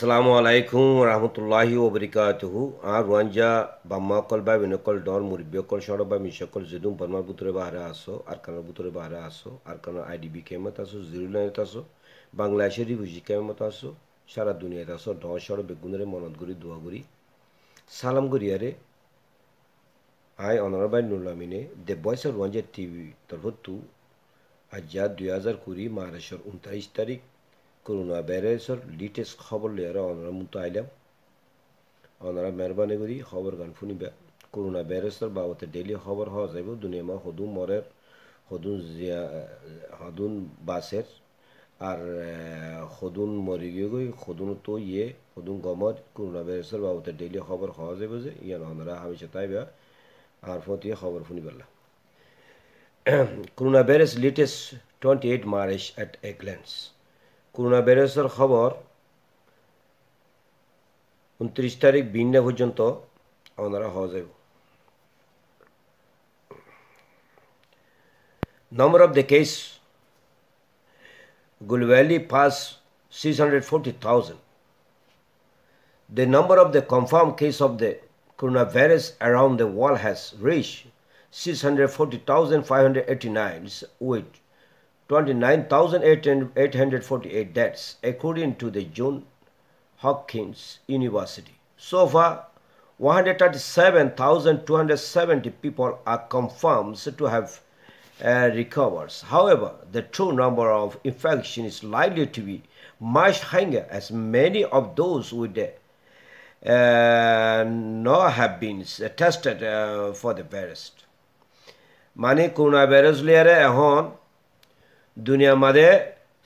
আসসালামু আলাইকুম রহমতুল্লাহি ওবরিকাত আর রোয়াঞ্জা বাম্মাকল বা বেনকল ডর মুরব্বকল সড় বা মিশকল জেদুম বর্মার ভুতরে বাহারে আসো, আর কানার ভুতরে বাহারে আসো, আর কানার আইডিবি কেমত আসো জিরো লাইনত আসো, বাংলাদেশের ভুজি কেমত আসো, সারা দুনিয়াতে আসো ড সড় বেগুনের, মনত গুড়ি দোয়া গুড়ি সালাম গরিয়ারে আই অনারবাই নুরলামিনে দেবয়স রোয়াঞ্জা টিভি তরফ টু দুই হাজার কুড়ি মহারাষ্ট্রের উনত্রিশ তারিখ করোনা ভাইরাসের লিটেস্ট খবর লিয়ারা অনারা মতো আইলাম। অনারা মেহরবানি করি, খবর গান শুনিবা। করোনা ভাইরাসের বাবদে ডেইলি খবর হওয়া যাইব। দুনিয়া মা সদু মরের সদুন জিয়া সদুন বাসের, আর সদুন মরি গিয়ে সদুন তো ইয়ে সদুন গমত করোনা ভাইরাসের বাবদে ডেইলি খবর হওয়া যাইব যে, ইয়ান অনারা হামেশা তাইবা, আর ফতিয়ে খবর শুনিবেলা corona virus latest twenty eight March at a glance corona ভাইরাসের খবর উনত্রিশ তারিখ বিন্যা পর্যন্ত আপনারা হওয়া যাব Number of the case, Gulwali passed 640,000. The number of the confirmed case of the coronavirus around the world has reached 640,589 with 29,848 deaths according to the John Hopkins University. So far, 137,270 people are confirmed to have uh, recovered. However, the true number of infection is likely to be much higher as many of those with the uh, not have been tested uh, for the virus. মানে corona virus লিয়ারে এখন দুনিয়ার মাঝে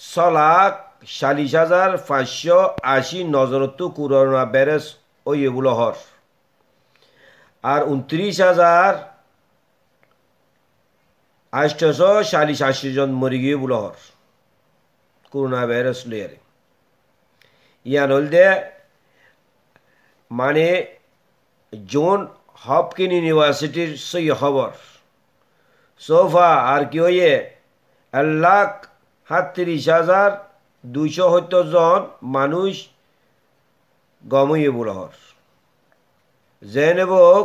ছ লাখ চাল্লিশ হাজার পাঁচশো আশি, নজরতো corona virus ওই হর। আর উনত্রিশ হাজার আষ্টশো চাল্লিশ আশি জন মরি গিয়ে হর। করোনা ভাইরাস লিয়ারে ইয়ান হল দে মানে জোন হপকিন ইউনিভার্সিটির সেই খবর। সোফা আর কি হইয়ে এক লাখ সাতত্রিশ হাজার দুইশো সত্তর জন মানুষ গমইয়ে বুলহর জেনেবক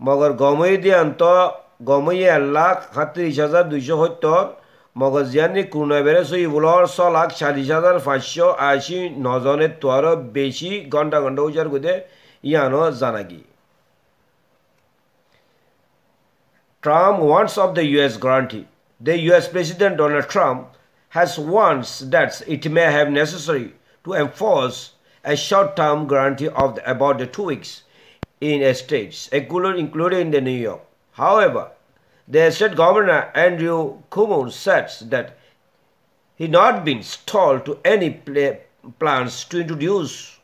মগর গমই দিয়ান্ত গমইয়ে এক লাখ সাতত্রিশ হাজার দুইশো সত্তর, মগর জিয়ানি করোনা ভাইরাস হই ছ লাখ চাল্লিশ হাজার পাঁচশো আশি নজনের তো আরও বেশি ঘণ্টা ঘণ্টা উচার করে ইয়ানো জানাগি Trump wants of the US grantee. The US President Donald Trump has warned that it may have necessary to enforce a short-term guarantee of about two weeks in a state, including the New York. However, the state governor Andrew Cuomo said that he not been stalled to any plans to introduce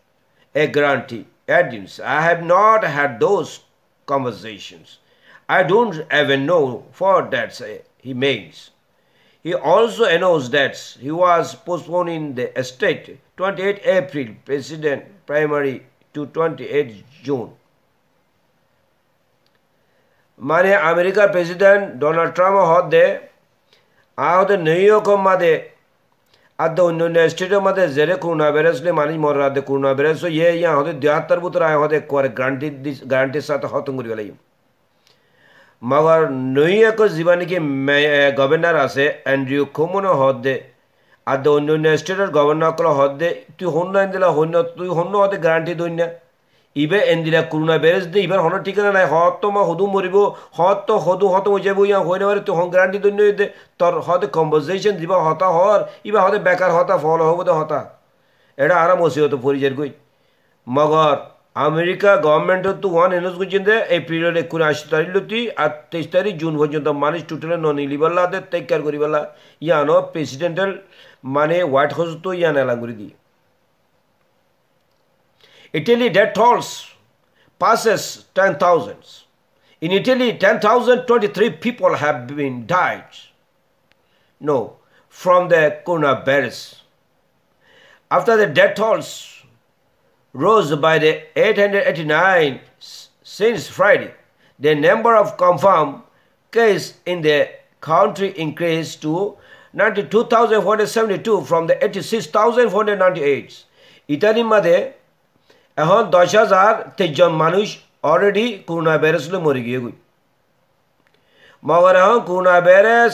a guarantee. Adams, I have not had those conversations. I don't even know for that he means. He also announced that he was postponing the state 28 April president primary to 28 June. মানে আমেরিকার president Donald Trump হদে আহতে new York মাদে আদ অন্য অন্য স্টেটের মধ্যে জেরে করোনা ভাইরাসলে মানুষ মরাদে করোনা ভাইরাস ইয়ে ইয়া হতে দেহাত্তর বুতর আয় হতে করে গ্যারান্টি গ্যারান্টির সাথে হতম করি গেলাই এক জীবানিকি গভর্নর আছে এন্ড্রিউ খুমন হদে আদ অন্য অন্য স্টেটের গভর্নর কল হদে তুই হন্য এন্দিলা হন্য, তুই হন্য হতে গ্যারান্টি না। ইবে এন্দিলা করোনা ভাইরাস দে, ইবার হন ঠিকানা নাই। হত মা হদু মরিব হত তো হদু হত হয়ে যাব ইয়া হই না তুই হন গ্যারান্টি দই দে তোর হতে কম্পোজিশন দিবা হতা হর, ইবা হতে বেকার হতা, ফল হব দে হতা। এটা আরাম হতো পরিচয় গই মগর আমেরিকা গভর্নমেন্টের তো ওয়ান এনএস করছেন এপ্রিলের একুশ আশি তারিখ লতি আর তেইশ তারিখ জুন পর্যন্ত মানুষ টোটালে নন ইলিবাল্লা দে টেক কেয়ার করিবাল্লা ইয়ানো প্রেসিডেন্টাল মানে হোয়াইট হাউস তো ইয়ান এলা করে দিয়ে Italy death tolls passes 10,000. In Italy, 10,023 people have been died. No, from the coronavirus. After the death tolls rose by the 889 since Friday, the number of confirmed cases in the country increased to 92,472 from the 86,498. ইতালির মাঝে এখন দশ হাজার তেইশজন মানুষ already corona virus মরে গিয়ে গই মগর এখন করোনা ভাইরাস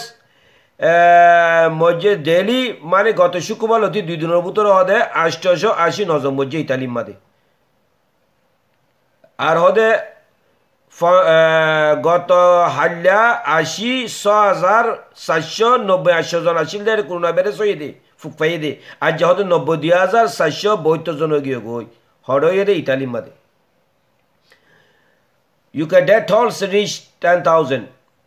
মধ্যে ডেলি মানে গত শুক্রবার অতি দুই দিনের ভিতরে হদে আষ্টশো আশি নজন মধ্যে ইতালির মাদে আর হদে গত হাল্লা আশি ছ হাজার চারশো নব্বই আটশো জন আসিল দে করোনা ভাইরাস হয়ে দে ফুক পাই দে আর যে হতে নব্বই দুই হাজার চারশো বহত্তর জন গিয়ে গই হড হয়ে দে ইতালির মাঝে। কে death toll's reach ten thousand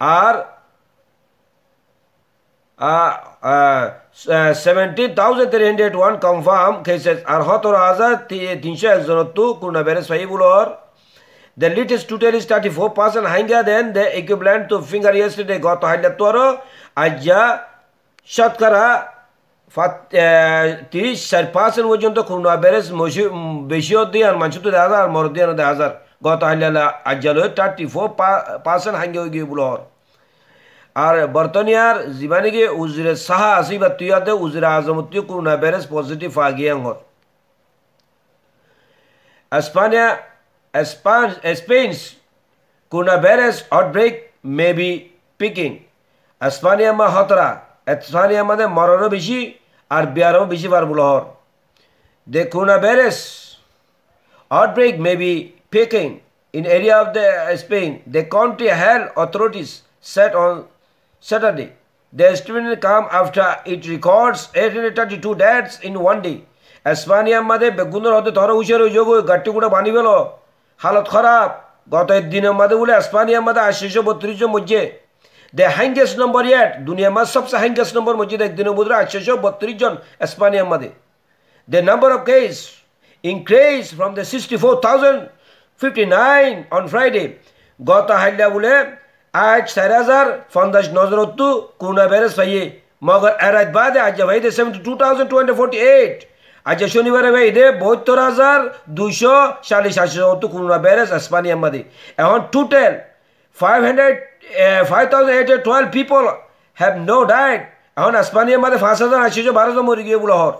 are uh, uh, uh, 17,301 confirmed cases আর সতের হাজার তিনশো একজনতো করোনা ভাইরাস ফাইবুলর The latest total is 34% higher than the equivalent to finger yesterday. গত হাইলে তোর আজ্জা শতকরা তিরিশ চার পার্সেন্ট পর্যন্ত করোনা ভাইরাস বেশি দিয়ে আর মানুষ তো দেখা যায় মর দিয়ে দেখা যায় গত হাইলা আজ্জালয় থার্টি ফোর পার্সেন্ট হাঙ্গে হয়ে গিয়ে বলো আর বর্তনিয়ার যিমানে গিয়ে উজরে সাহা আসি বা তুইয়াতে উজরে আজমতীয় করোনা ভাইরাস পজিটিভ আগিয়ে হর Espana, Espan, Spain's coronavirus outbreak may be peaking. Espania মা হতরা Espania মধ্যে মরণও বেশি আর বিয়ারও বেশি বার বুলহর The coronavirus outbreak may be peaking in area of the Spain. The country health authorities said on Saturday. The estimate come after it records 832 deaths in one day. এসপানিয়ার মাঝে বেগুনের হতে ধরো উশের ওই যোগ গাট্টি গুঁড়ো বানি গেল হালত খারাপ গত দিনের মাঝে বলে এসপানিয়ার মাঝে আশিশো বত্রিশ জন মধ্যে দ্য হাইঙ্গেস্ট নম্বর ইয়েট দুনিয়ার মাঝে সবচেয়ে হাইঙ্গেস্ট নম্বর মসজিদ একদিনের মধ্যে আশিশো বত্রিশ জন এসপানিয়ার মাঝে the number of case increase from the sixty four thousand fifty nine on Friday গত হাইলা বলে, আজ চার হাজার পঞ্চাশ নজরত্তু করোনা ভাইরাস পাইয়ে। মগর এরাজ বাদে আজ ভাইদে seventy two thousand two hundred forty eight আজ শনিবারে ভাইদে বহত্তর হাজার দুইশো চাল্লিশ আশি করোনা ভাইরাস এসপানিয়ার মাঝে এখন total five hundred five thousand eight twelve people have now died এখন এসপানিয়ার মাঝে পাঁচ হাজার আশিশো বারোশো মরে গিয়ে বলো হর।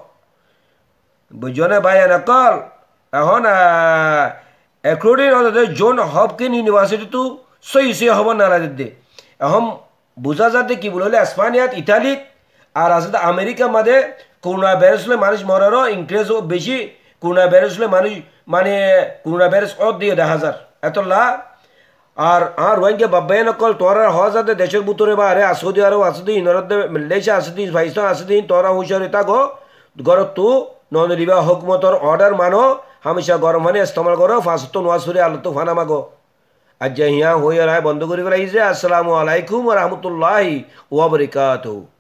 বুঝছ না ভাই নকল এখন এক্লুডিং জোন হপকিন ইউনিভার্সিটি তো সই সই হব নালাগে দে এখন বোঝা যাতে কি বলে এসপানিয়াত ইটালিত আর আসলে আমেরিকা মাঝে করোনা ভাইরাসলে মানুষ মরারও ইনক্রিজ বেশি করোনা ভাইরাসলে মানুষ মানে করোনা ভাইরাস অত দিয়ে দেখা যার এত লা। আর আর ওয়াইকে বাব্বাই নকল তোরা হওয়া যাতে দেশের ভিতরে বা আরে আসদি আরও আসদি ইনরত লেসে আসদি ভাইস্ত আসদি তোরা হুঁশিয়ারি তাগো। গরত তু নন রিবা হুকমতর অর্ডার মানো। গরম মানে ইস্তেমাল করো ফাঁসত নোয়া সুরে আলো তো ফানা মাগো আজ হিয়া হয়ে রায় বন্ধ করি ফেলাই যে আসসালামু আলাইকুম রহমতুল্লাহ ওয়াবরিকাতুহু